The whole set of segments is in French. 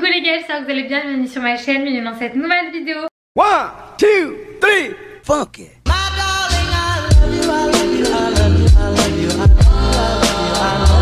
Coucou les gars, j'espère que vous allez bien, bienvenue sur ma chaîne, bienvenue dans cette nouvelle vidéo. 1, 2, 3, funk it.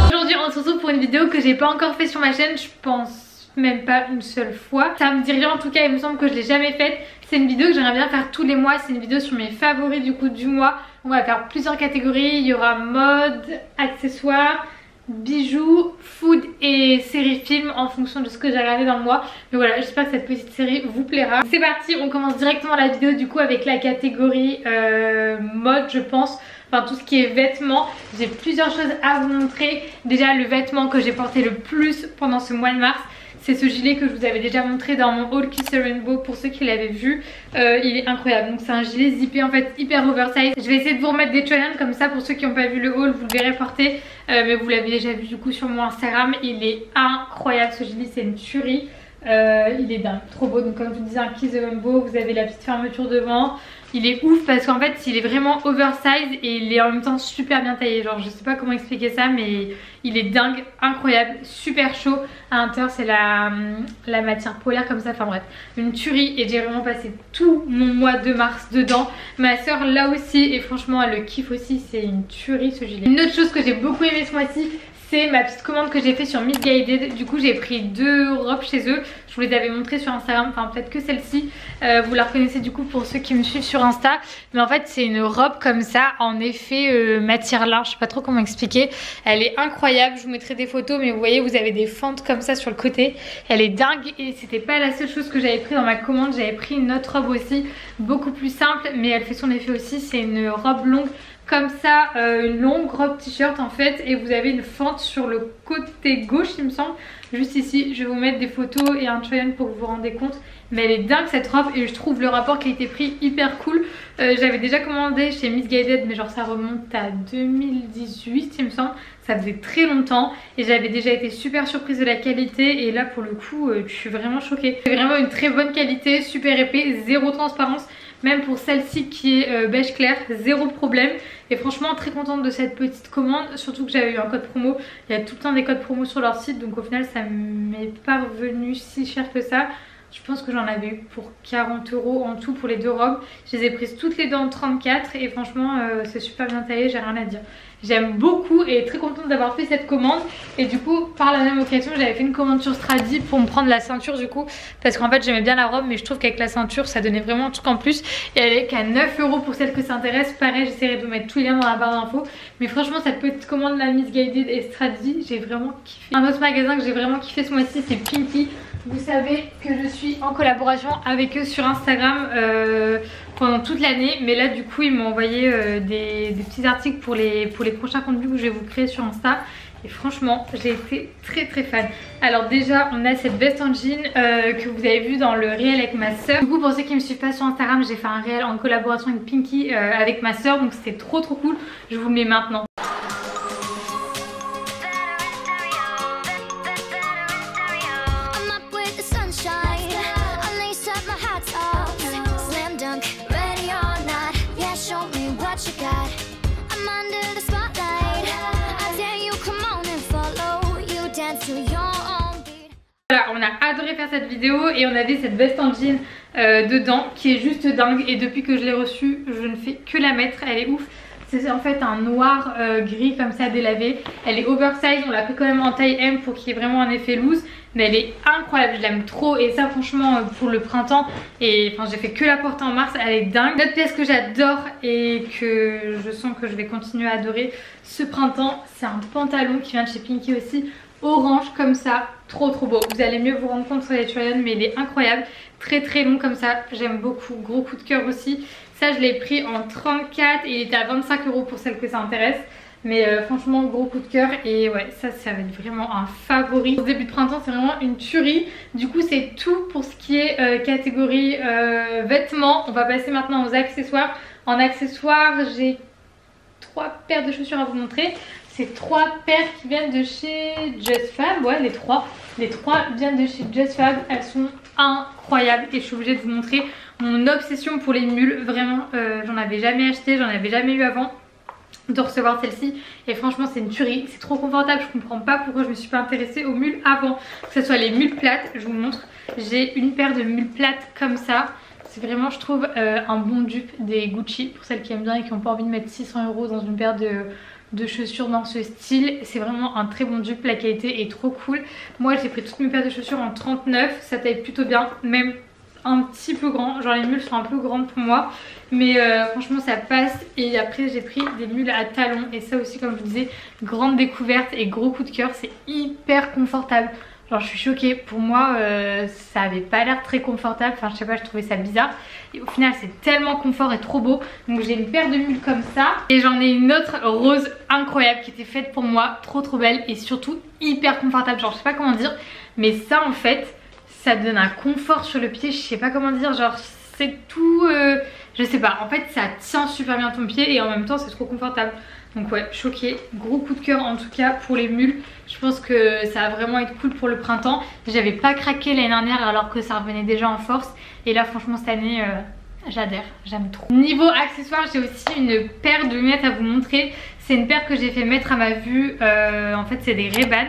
Aujourd'hui on se retrouve pour une vidéo que j'ai pas encore fait sur ma chaîne, je pense même pas une seule fois. Ça me dit rien en tout cas, il me semble que je l'ai jamais faite. C'est une vidéo que j'aimerais bien faire tous les mois, c'est une vidéo sur mes favoris du coup du mois. On va faire plusieurs catégories, il y aura mode, accessoires, bijoux, food et série film en fonction de ce que j'ai regardé dans le mois. Mais voilà, j'espère que cette petite série vous plaira. C'est parti, on commence directement la vidéo du coup avec la catégorie euh, mode je pense. Enfin tout ce qui est vêtements. J'ai plusieurs choses à vous montrer. Déjà le vêtement que j'ai porté le plus pendant ce mois de mars. C'est ce gilet que je vous avais déjà montré dans mon haul Kiss Rainbow pour ceux qui l'avaient vu. Euh, il est incroyable. Donc c'est un gilet zippé en fait hyper oversize. Je vais essayer de vous remettre des challenges comme ça pour ceux qui n'ont pas vu le haul. Vous le verrez porter. Euh, mais vous l'avez déjà vu du coup sur mon Instagram. Il est incroyable ce gilet. C'est une tuerie. Euh, il est dingue, trop beau. Donc comme je vous disais un Kiss the Rainbow. Vous avez la petite fermeture devant. Il est ouf parce qu'en fait il est vraiment oversize et il est en même temps super bien taillé. Genre je sais pas comment expliquer ça mais il est dingue, incroyable, super chaud. À l'intérieur c'est la, la matière polaire comme ça, enfin bref, une tuerie et j'ai vraiment passé tout mon mois de mars dedans. Ma soeur là aussi et franchement elle le kiffe aussi, c'est une tuerie ce gilet. Une autre chose que j'ai beaucoup aimé ce mois-ci c'est ma petite commande que j'ai fait sur Guided. Du coup j'ai pris deux robes chez eux. Je vous les avais montrées sur Instagram, enfin peut-être que celle-ci. Euh, vous la reconnaissez du coup pour ceux qui me suivent sur Insta. Mais en fait c'est une robe comme ça en effet euh, matière lin. Je sais pas trop comment expliquer. Elle est incroyable. Je vous mettrai des photos mais vous voyez vous avez des fentes comme ça sur le côté. Elle est dingue et c'était pas la seule chose que j'avais pris dans ma commande. J'avais pris une autre robe aussi beaucoup plus simple mais elle fait son effet aussi. C'est une robe longue comme ça euh, une longue robe t-shirt en fait et vous avez une fente sur le côté gauche il me semble. Juste ici je vais vous mettre des photos et un try pour que vous vous rendez compte. Mais elle est dingue cette robe et je trouve le rapport qualité-prix hyper cool. Euh, j'avais déjà commandé chez Miss Guided mais genre ça remonte à 2018 il me semble. Ça faisait très longtemps et j'avais déjà été super surprise de la qualité et là pour le coup euh, je suis vraiment choquée. C'est vraiment une très bonne qualité super épais zéro transparence même pour celle-ci qui est euh, beige clair, zéro problème. Et franchement très contente de cette petite commande, surtout que j'avais eu un code promo. Il y a tout le temps des codes promo sur leur site, donc au final ça m'est pas revenu si cher que ça. Je pense que j'en avais eu pour 40 euros en tout pour les deux robes. Je les ai prises toutes les deux en 34 et franchement euh, c'est super bien taillé, j'ai rien à dire. J'aime beaucoup et très contente d'avoir fait cette commande. Et du coup, par la même occasion, j'avais fait une commande sur Stradi pour me prendre la ceinture du coup. Parce qu'en fait, j'aimais bien la robe, mais je trouve qu'avec la ceinture, ça donnait vraiment un truc en plus. Et elle est qu'à 9 euros pour celle que ça intéresse. Pareil, j'essaierai de vous mettre tous les liens dans la barre d'infos. Mais franchement, cette petite commande, la Miss Guided et Stradi, j'ai vraiment kiffé. Un autre magasin que j'ai vraiment kiffé ce mois-ci, c'est Pinky. Vous savez que je suis en collaboration avec eux sur Instagram euh, pendant toute l'année. Mais là, du coup, ils m'ont envoyé euh, des, petits articles pour les, pour les prochains contenus que je vais vous créer sur Insta. Et franchement, j'ai été très très fan. Alors déjà, on a cette veste en jean euh, que vous avez vu dans le réel avec ma soeur. Du coup, pour ceux qui me suivent pas sur Instagram, j'ai fait un réel en collaboration avec Pinky avec ma soeur. Donc c'était trop trop cool. Je vous le mets maintenant. Adoré faire cette vidéo et on avait cette veste en jean euh, dedans qui est juste dingue et depuis que je l'ai reçue, je ne fais que la mettre, elle est ouf. C'est en fait un noir euh, gris comme ça délavé. Elle est oversize, on l'a pris quand même en taille M pour qu'il y ait vraiment un effet loose. Mais elle est incroyable, je l'aime trop. Et ça franchement pour le printemps, et enfin j'ai fait que la porter en mars, elle est dingue. L'autre pièce que j'adore et que je sens que je vais continuer à adorer ce printemps, c'est un pantalon qui vient de chez Pinky aussi orange comme ça, trop trop beau. Vous allez mieux vous rendre compte sur les try mais il est incroyable. Très très long comme ça, j'aime beaucoup. Gros coup de cœur aussi. Ça je l'ai pris en 34 et il était à 25 euros pour celle que ça intéresse. Mais euh, franchement gros coup de cœur et ouais ça ça va être vraiment un favori. Au début de printemps c'est vraiment une tuerie. Du coup c'est tout pour ce qui est euh, catégorie euh, vêtements. On va passer maintenant aux accessoires. En accessoires j'ai trois paires de chaussures à vous montrer. C'est trois paires qui viennent de chez Just Fab. Ouais, les trois. Les trois viennent de chez Just Fab. Elles sont incroyables et je suis obligée de vous montrer mon obsession pour les mules. Vraiment, euh, j'en avais jamais acheté, j'en avais jamais eu avant. de recevoir celle-ci et franchement c'est une tuerie, c'est trop confortable, je comprends pas pourquoi je me suis pas intéressée aux mules avant, que ce soit les mules plates, je vous montre, j'ai une paire de mules plates comme ça, c'est vraiment je trouve euh, un bon dupe des Gucci pour celles qui aiment bien et qui n'ont pas envie de mettre 600 euros dans une paire de, de chaussures dans ce style. C'est vraiment un très bon dupe. La qualité est trop cool. Moi j'ai pris toutes mes paires de chaussures en 39 ça taille plutôt bien même un petit peu grand. Genre les mules sont un peu grandes pour moi. Mais euh, franchement ça passe. Et après j'ai pris des mules à talons. Et ça aussi comme je vous disais grande découverte et gros coup de cœur. C'est hyper confortable Genre je suis choquée, pour moi euh, ça avait pas l'air très confortable, enfin je sais pas je trouvais ça bizarre. Et au final c'est tellement confort et trop beau. Donc j'ai une paire de mules comme ça. Et j'en ai une autre rose incroyable qui était faite pour moi, trop trop belle et surtout hyper confortable. Genre je sais pas comment dire. Mais ça en fait ça donne un confort sur le pied, je sais pas comment dire. Genre c'est tout... Euh, je sais pas, en fait ça tient super bien ton pied et en même temps c'est trop confortable donc ouais, choquée. Gros coup de cœur en tout cas pour les mules. Je pense que ça va vraiment être cool pour le printemps. J'avais pas craqué l'année dernière alors que ça revenait déjà en force. Et là franchement cette année... Euh, j'adhère, j'aime trop. Niveau accessoires, j'ai aussi une paire de lunettes à vous montrer. C'est une paire que j'ai fait mettre à ma vue. Euh, en fait, c'est des Ray-Ban.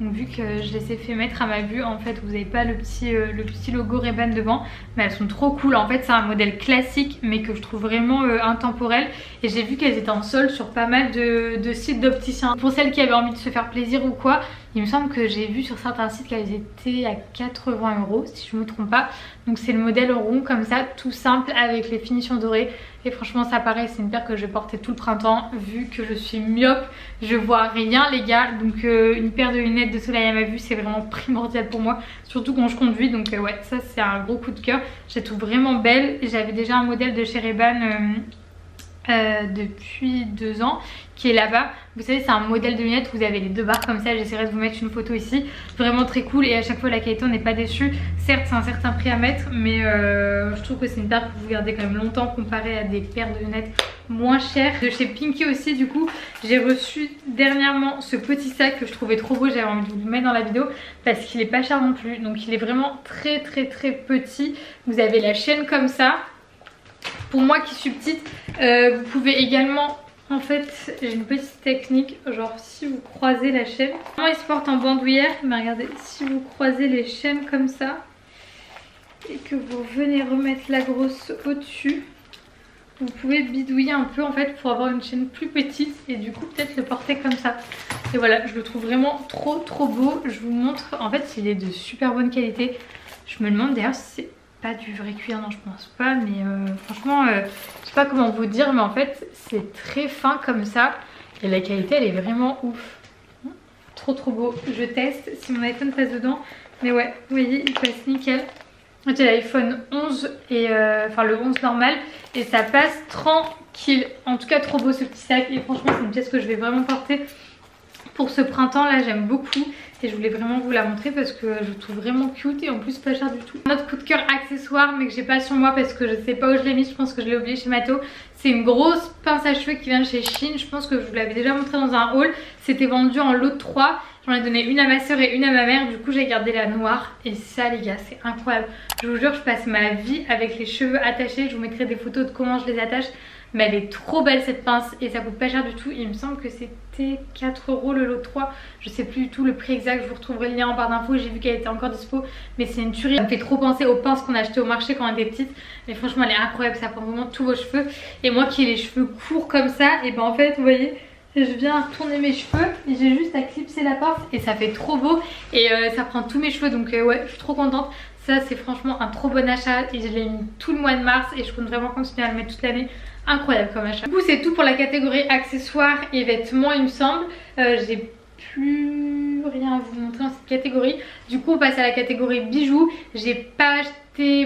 Donc vu que je les ai fait mettre à ma vue, en fait vous n'avez pas le petit, euh, le logo Ray-Ban devant, mais elles sont trop cool. En fait c'est un modèle classique mais que je trouve vraiment euh, intemporel et j'ai vu qu'elles étaient en solde sur pas mal de sites d'opticiens. Pour celles qui avaient envie de se faire plaisir ou quoi, il me semble que j'ai vu sur certains sites qu'elles étaient à 80 euros si je ne me trompe pas. Donc c'est le modèle rond comme ça, tout simple avec les finitions dorées. Et franchement ça paraît, c'est une paire que je vais porter tout le printemps vu que je suis myope. Je vois rien les gars. Donc euh, une paire de lunettes de soleil à ma vue c'est vraiment primordial pour moi. Surtout quand je conduis. Donc euh, ouais ça c'est un gros coup de cœur. Je trouve vraiment belle. J'avais déjà un modèle de chez euh, depuis deux ans qui est là-bas. Vous savez c'est un modèle de lunettes, vous avez les deux barres comme ça, j'essaierai de vous mettre une photo ici. Vraiment très cool et à chaque fois la qualité on n'est pas déçu. Certes c'est un certain prix à mettre mais euh, je trouve que c'est une paire que vous gardez quand même longtemps comparé à des paires de lunettes moins chères. De chez Pinky aussi du coup j'ai reçu dernièrement ce petit sac que je trouvais trop beau, j'avais envie de vous le mettre dans la vidéo parce qu'il est pas cher non plus. Donc il est vraiment très très très petit. Vous avez la chaîne comme ça pour moi qui suis petite, euh, vous pouvez également... En fait, j'ai une petite technique, genre si vous croisez la chaîne, moi il se porte en bandoulière, mais regardez, si vous croisez les chaînes comme ça, et que vous venez remettre la grosse au-dessus, vous pouvez bidouiller un peu en fait pour avoir une chaîne plus petite et du coup peut-être le porter comme ça. Et voilà, je le trouve vraiment trop trop beau. Je vous montre, en fait il est de super bonne qualité. Je me demande d'ailleurs si c'est pas du vrai cuir, non je pense pas, mais euh, franchement, euh, je sais pas comment vous dire, mais en fait c'est très fin comme ça et la qualité elle est vraiment ouf. Trop trop beau, je teste si mon iPhone passe dedans, mais ouais, vous voyez il passe nickel. J'ai l'iPhone 11 et euh, enfin le 11 normal et ça passe tranquille. En tout cas trop beau ce petit sac et franchement c'est une pièce que je vais vraiment porter pour ce printemps là j'aime beaucoup et je voulais vraiment vous la montrer parce que je trouve vraiment cute et en plus pas cher du tout. Notre coup de cœur accessoire mais que j'ai pas sur moi parce que je sais pas où je l'ai mis, je pense que je l'ai oublié chez Mato. C'est une grosse pince à cheveux qui vient de chez Shein, je pense que je vous l'avais déjà montré dans un haul. C'était vendu en lot de 3, j'en ai donné une à ma soeur et une à ma mère, du coup j'ai gardé la noire et ça les gars c'est incroyable. Je vous jure je passe ma vie avec les cheveux attachés, je vous mettrai des photos de comment je les attache mais elle est trop belle cette pince et ça coûte pas cher du tout. Il me semble que c'était 4 euros le lot 3 je sais plus du tout le prix exact je vous retrouverai le lien en barre d'infos. J'ai vu qu'elle était encore dispo mais c'est une tuerie. Ça me fait trop penser aux pinces qu'on a achetées au marché quand on était petite mais franchement elle est incroyable ça prend vraiment tous vos cheveux. Et moi qui ai les cheveux courts comme ça et ben en fait vous voyez je viens tourner mes cheveux et j'ai juste à clipser la pince et ça fait trop beau. Et euh, ça prend tous mes cheveux donc euh, ouais je suis trop contente. Ça c'est franchement un trop bon achat et je l'ai mis tout le mois de mars et je compte vraiment continuer à le mettre toute l'année incroyable comme achat. Du coup c'est tout pour la catégorie accessoires et vêtements il me semble. Euh, j'ai plus rien à vous montrer dans cette catégorie. Du coup on passe à la catégorie bijoux. J'ai pas acheté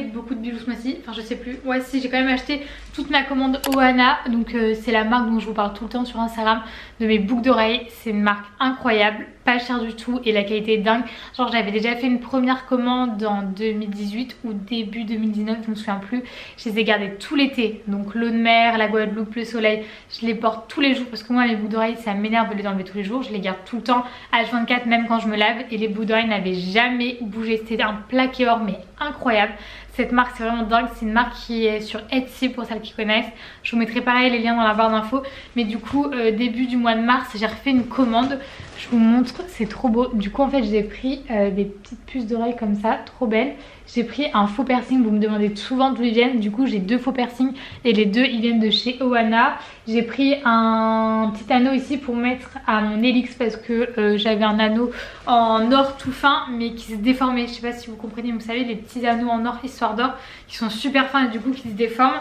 beaucoup de bijoux ce mois-ci, enfin je sais plus. Ouais si j'ai quand même acheté toute ma commande Ohana, donc euh, c'est la marque dont je vous parle tout le temps sur Instagram, de mes boucles d'oreilles. C'est une marque incroyable, pas cher du tout et la qualité est dingue. Genre j'avais déjà fait une première commande en 2018 ou début 2019, je me souviens plus. Je les ai gardées tout l'été, donc l'eau de mer, la Guadeloupe, le soleil, je les porte tous les jours parce que moi les boucles d'oreilles ça m'énerve de les enlever tous les jours. Je les garde tout le temps, H24 même quand je me lave et les bouts d'oreilles n'avaient jamais bougé. C'était un plaqué or mais incroyable. Cette marque c'est vraiment dingue, c'est une marque qui est sur Etsy pour celles qui connaissent. Je vous mettrai pareil les liens dans la barre d'infos. Mais du coup euh, début du mois de mars j'ai refait une commande. Je vous montre, c'est trop beau. Du coup en fait j'ai pris euh, des petites puces d'oreilles comme ça, trop belles. J'ai pris un faux piercing, vous me demandez souvent d'où ils viennent. Du coup j'ai deux faux piercings et les deux ils viennent de chez Oana. J'ai pris un petit anneau ici pour mettre à mon hélix parce que euh, j'avais un anneau en or tout fin mais qui se déformait. Je sais pas si vous comprenez, vous savez les petits anneaux en or histoire d'or qui sont super fins et du coup qui se déforment.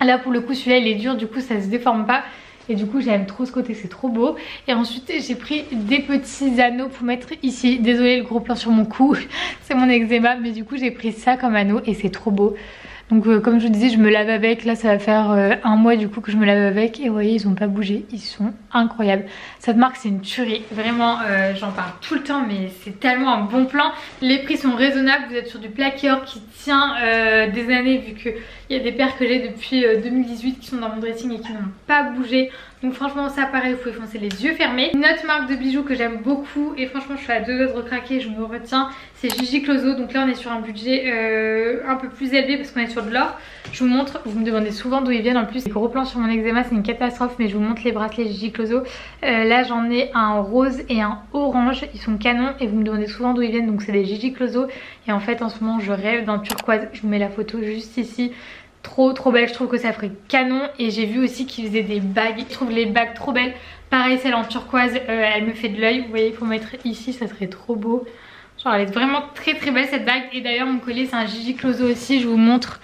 Là pour le coup celui-là il est dur du coup ça se déforme pas et du coup j'aime trop ce côté c'est trop beau. Et ensuite j'ai pris des petits anneaux pour mettre ici. Désolé le gros plan sur mon cou c'est mon eczéma mais du coup j'ai pris ça comme anneau et c'est trop beau donc euh, comme je vous disais je me lave avec, là ça va faire euh, un mois du coup que je me lave avec et vous voyez ils ont pas bougé, ils sont incroyables. Cette marque c'est une tuerie, vraiment euh, j'en parle tout le temps mais c'est tellement un bon plan. Les prix sont raisonnables, vous êtes sur du plaqueur qui tient des années vu qu'il y a des paires que j'ai depuis 2018 qui sont dans mon dressing et qui n'ont pas bougé. Donc franchement ça pareil vous pouvez foncer les yeux fermés. Une autre marque de bijoux que j'aime beaucoup et franchement je suis à deux doigts de recraquer, je me retiens, c'est Gigi Closo. Donc là on est sur un budget un peu plus élevé parce qu'on est sur de l'or. Je vous montre, vous me demandez souvent d'où ils viennent en plus. Les gros plans sur mon eczéma c'est une catastrophe mais je vous montre les bracelets Gigi Closo. Euh, là j'en ai un rose et un orange, ils sont canons et vous me demandez souvent d'où ils viennent donc c'est des Gigi Closo. Et en fait en ce moment je rêve d'un turquoise, je vous mets la photo juste ici trop trop belle, je trouve que ça ferait canon et j'ai vu aussi qu'ils faisaient des bagues, je trouve les bagues trop belles, pareil celle en turquoise euh, elle me fait de l'œil, vous voyez faut mettre ici ça serait trop beau Elle est vraiment très très belle cette bague et d'ailleurs mon collier c'est un Gigi Closo aussi. Je vous montre.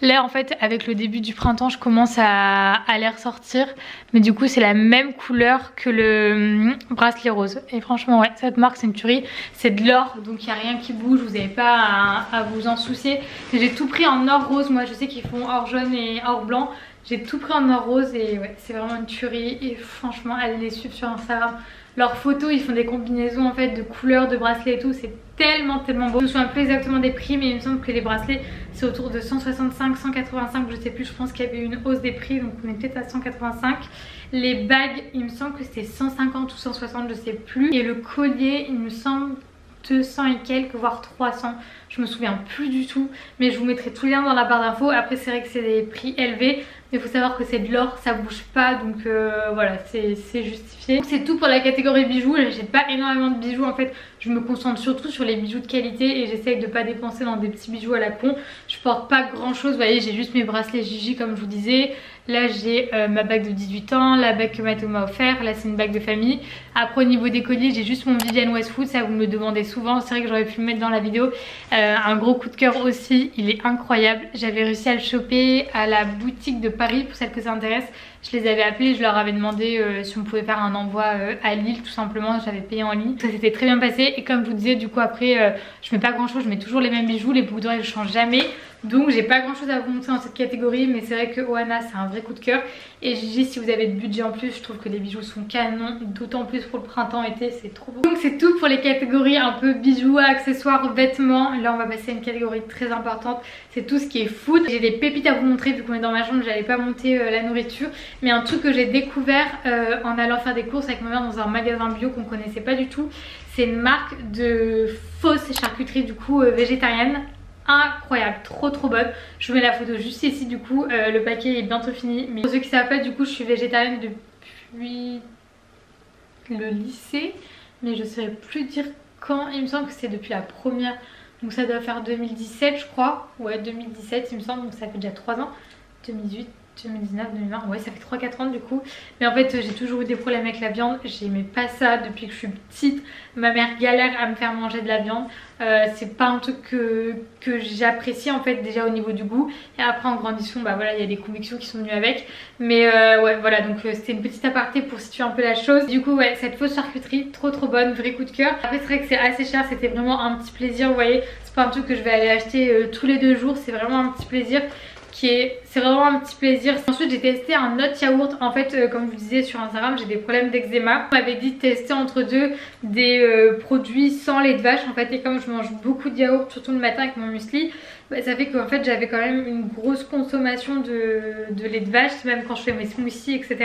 Là en fait avec le début du printemps je commence à, à les ressortir. Mais du coup c'est la même couleur que le hum, bracelet rose. Et franchement ouais cette marque c'est une tuerie. C'est de l'or donc il n'y a rien qui bouge. Vous n'avez pas à, vous en soucier. J'ai tout pris en or rose. Moi je sais qu'ils font or jaune et or blanc j'ai tout pris en or rose et ouais c'est vraiment une tuerie et franchement allez les suivre sur Instagram leurs photos, ils font des combinaisons en fait de couleurs, de bracelets et tout. C'est tellement tellement beau. Je me souviens plus exactement des prix mais il me semble que les bracelets c'est autour de 165, 185, je sais plus. Je pense qu'il y avait une hausse des prix donc on est peut-être à 185. Les bagues, il me semble que c'était 150 ou 160, je sais plus. Et le collier, il me semble 200 et quelques voire 300 je me souviens plus du tout mais je vous mettrai tout le lien dans la barre d'infos après c'est vrai que c'est des prix élevés il faut savoir que c'est de l'or ça bouge pas donc euh, voilà c'est justifié c'est tout pour la catégorie bijoux j'ai pas énormément de bijoux en fait je me concentre surtout sur les bijoux de qualité et j'essaye de pas dépenser dans des petits bijoux à la con je porte pas grand chose vous voyez j'ai juste mes bracelets Gigi comme je vous disais Là j'ai euh, ma bague de 18 ans, la bague que Mathéo m'a offert, là c'est une bague de famille. Après au niveau des colliers j'ai juste mon Vivienne Westwood, ça vous me le demandez souvent, c'est vrai que j'aurais pu le mettre dans la vidéo. Euh, un gros coup de cœur aussi, il est incroyable. J'avais réussi à le choper à la boutique de Paris pour celles que ça intéresse. Je les avais appelés, je leur avais demandé euh, si on pouvait faire un envoi à Lille tout simplement, j'avais payé en ligne. Ça s'était très bien passé et comme je vous disais du coup après je mets pas grand chose, je mets toujours les mêmes bijoux, les boucles d'oreilles je change jamais. Donc j'ai pas grand chose à vous montrer dans cette catégorie mais c'est vrai que Oana c'est un vrai coup de cœur et Gigi si vous avez de budget en plus je trouve que les bijoux sont canons d'autant plus pour le printemps été c'est trop beau. Donc c'est tout pour les catégories un peu bijoux, accessoires, vêtements. Là on va passer à une catégorie très importante c'est tout ce qui est food. J'ai des pépites à vous montrer vu qu'on est dans ma chambre j'allais pas monter euh, la nourriture mais un truc que j'ai découvert euh, en allant faire des courses avec ma mère dans un magasin bio qu'on connaissait pas du tout c'est une marque de fausse charcuterie du coup euh, végétarienne incroyable, trop trop bonne. Je vous mets la photo juste ici du coup, euh, le paquet est bientôt fini. Mais pour ceux qui savent pas du coup je suis végétarienne depuis le lycée, mais je saurais plus dire quand, il me semble que c'est depuis la première, donc ça doit faire 2017 je crois, ouais 2017 il me semble, donc ça fait déjà 3 ans, 2018, 2019, 2020, ouais ça fait 3-4 ans du coup. Mais en fait j'ai toujours eu des problèmes avec la viande. J'aimais pas ça depuis que je suis petite. Ma mère galère à me faire manger de la viande. Euh, C'est pas un truc que, que j'apprécie en fait déjà au niveau du goût. Et après en grandissant bah voilà il y a des convictions qui sont venues avec. Mais euh, ouais voilà. Donc euh, c'était une petite aparté pour situer un peu la chose. Du coup ouais cette fausse charcuterie trop trop bonne, vrai coup de cœur. Après c'est vrai que c'est assez cher, c'était vraiment un petit plaisir vous voyez. C'est pas un truc que je vais aller acheter tous les deux jours, c'est vraiment un petit plaisir c'est vraiment un petit plaisir. Ensuite j'ai testé un autre yaourt. En fait euh, comme je vous disais sur Instagram j'ai des problèmes d'eczéma. On m'avait dit de tester entre deux des euh, produits sans lait de vache en fait et comme je mange beaucoup de yaourt surtout le matin avec mon muesli bah, ça fait qu'en fait j'avais quand même une grosse consommation de, de lait de vache même quand je fais mes smoothies etc.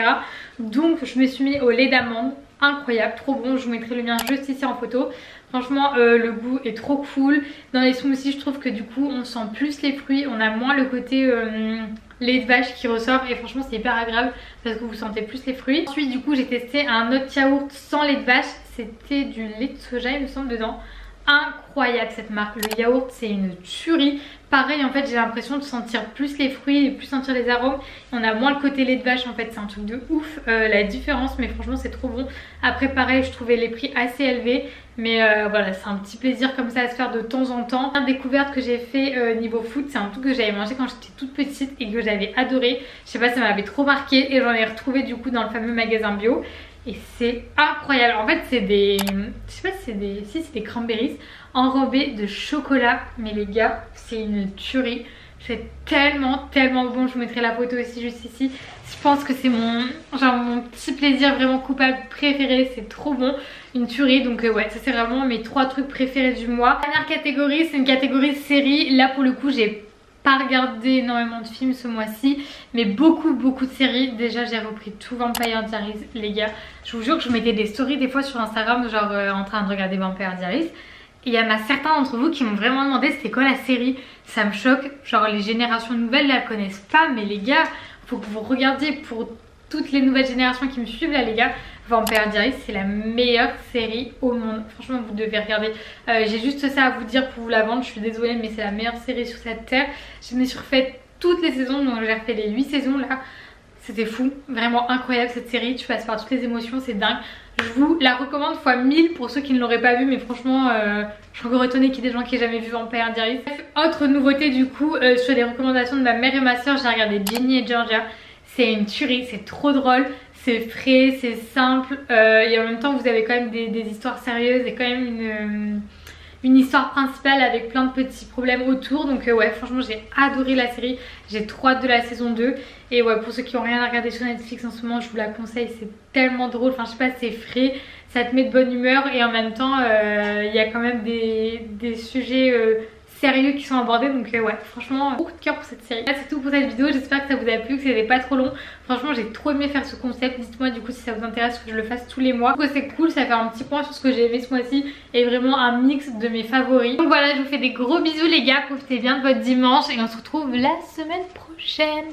Donc je me suis mis au lait d'amande incroyable, trop bon, je vous mettrai le mien juste ici en photo. Franchement, euh, le goût est trop cool. Dans les smoothies, je trouve que du coup, on sent plus les fruits. On a moins le côté euh, lait de vache qui ressort. Et franchement, c'est hyper agréable parce que vous sentez plus les fruits. Ensuite, du coup, j'ai testé un autre yaourt sans lait de vache. C'était du lait de soja, il me semble, dedans incroyable cette marque. Le yaourt c'est une tuerie. Pareil en fait j'ai l'impression de sentir plus les fruits et plus sentir les arômes. On a moins le côté lait de vache en fait c'est un truc de ouf euh, la différence mais franchement c'est trop bon. Après pareil je trouvais les prix assez élevés mais euh, voilà c'est un petit plaisir comme ça à se faire de temps en temps. Une découverte que j'ai fait euh, niveau food c'est un truc que j'avais mangé quand j'étais toute petite et que j'avais adoré. Je sais pas ça m'avait trop marqué et j'en ai retrouvé du coup dans le fameux magasin bio et c'est incroyable. En fait, c'est des. Je sais pas si c'est des. Si, c'est des cranberries enrobés de chocolat. Mais les gars, c'est une tuerie. C'est tellement, tellement bon. Je vous mettrai la photo aussi juste ici. Je pense que c'est mon, genre mon petit plaisir vraiment coupable préféré. C'est trop bon. Une tuerie. Donc, euh, ouais, ça c'est vraiment mes trois trucs préférés du mois. Dernière catégorie, c'est une catégorie série. Là, pour le coup, j'ai pas regardé énormément de films ce mois-ci mais beaucoup beaucoup de séries. Déjà j'ai repris tout Vampire Diaries les gars. Je vous jure que je mettais des stories des fois sur Instagram genre euh, en train de regarder Vampire Diaries. Et il y en a certains d'entre vous qui m'ont vraiment demandé c'était quoi la série. Ça me choque. Genre les générations nouvelles la connaissent pas mais les gars faut que vous regardiez pour toutes les nouvelles générations qui me suivent là les gars Vampire Diaries c'est la meilleure série au monde. Franchement vous devez regarder. Euh, j'ai juste ça à vous dire pour vous la vendre. Je suis désolée mais c'est la meilleure série sur cette terre. Je me suis toutes les saisons donc j'ai refait les 8 saisons là. C'était fou, vraiment incroyable cette série, tu passes par toutes les émotions, c'est dingue. Je vous la recommande fois 1000 pour ceux qui ne l'auraient pas vu mais franchement euh, je suis encore qu'il y ait des gens qui aient jamais vu Vampire Diaries. Autre nouveauté du coup euh, sur les recommandations de ma mère et ma soeur, j'ai regardé Jenny et Georgia. C'est une tuerie, c'est trop drôle c'est frais, c'est simple euh, et en même temps vous avez quand même des, histoires sérieuses et quand même une, euh, une, histoire principale avec plein de petits problèmes autour. Donc euh, ouais franchement j'ai adoré la série, j'ai trop hâte de la saison 2 et ouais pour ceux qui ont rien à regarder sur Netflix en ce moment je vous la conseille, c'est tellement drôle, enfin je sais pas c'est frais, ça te met de bonne humeur. Et en même temps il y a quand même des, des sujets sérieux qui sont abordés donc euh, ouais franchement beaucoup de cœur pour cette série. Là c'est tout pour cette vidéo j'espère que ça vous a plu que c'était pas trop long. Franchement j'ai trop aimé faire ce concept. Dites moi du coup si ça vous intéresse que je le fasse tous les mois. C'est cool ça fait un petit point sur ce que j'ai aimé ce mois-ci et vraiment un mix de mes favoris. Donc voilà je vous fais des gros bisous les gars. Profitez bien de votre dimanche et on se retrouve la semaine prochaine